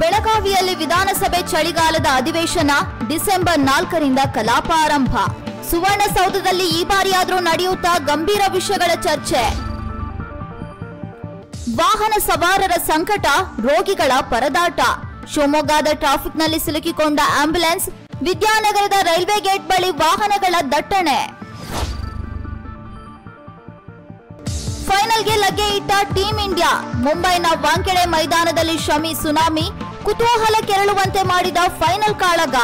ಬೆಳಗಾವಿಯಲ್ಲಿ ವಿಧಾನಸಭೆ ಚಳಿಗಾಲದ ಅಧಿವೇಶನ ಡಿಸೆಂಬರ್ ನಾಲ್ಕರಿಂದ ಕಲಾಪ ಆರಂಭ ಸುವರ್ಣಸೌಧದಲ್ಲಿ ಈ ಬಾರಿಯಾದರೂ ನಡೆಯುತ್ತಾ ಗಂಭೀರ ವಿಷಯಗಳ ಚರ್ಚೆ. ವಾಹನ ಸವಾರರ ಸಂಕಟ, ರೋಗಿಗಳ ಪರದಾಟ. ಶಿವಮೊಗ್ಗದ ಟ್ರಾಫಿಕ್ನಲ್ಲಿ ಸಿಲುಕಿಕೊಂಡ ಆಂಬ್ಯುಲೆನ್ಸ್ ವಿದ್ಯಾನಗರದ ರೈಲ್ವೆ ಗೇಟ್ ಬಳಿ ವಾಹನಗಳ ದಟ್ಟಣೆ. ಫೈನಲ್ಗೆ ಲಗ್ಗೆ ಇಟ್ಟ ಟೀಂ ಇಂಡಿಯಾ. ಮುಂಬೈನ ವಾಂಕೆಡೆ ಮೈದಾನದಲ್ಲಿ ಶಮಿ ಸುನಾಮಿ ಕುತೂಹಲ ಕೆರಳುವಂತೆ ಮಾಡಿದ ಫೈನಲ್ ಕಾಳಗ.